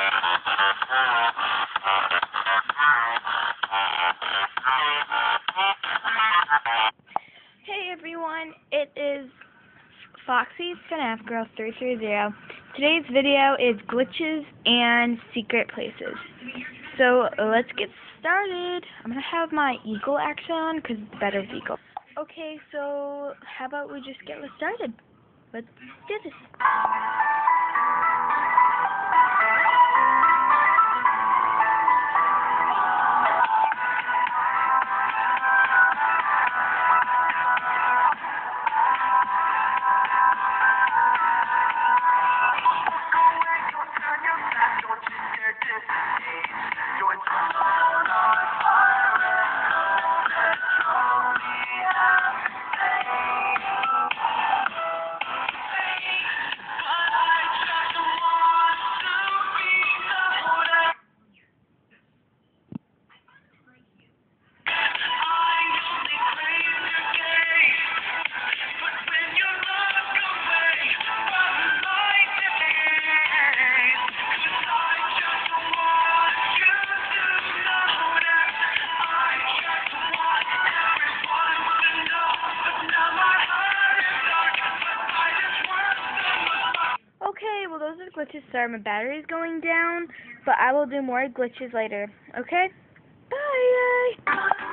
Hey everyone, it is Foxy FNAF Girl 330. Today's video is glitches and secret places. So let's get started. I'm gonna have my eagle action on because it's better with eagle. Okay, so how about we just get started? Let's do this. Okay, well those are the glitches. Sorry, my battery's going down, but I will do more glitches later. Okay? Bye!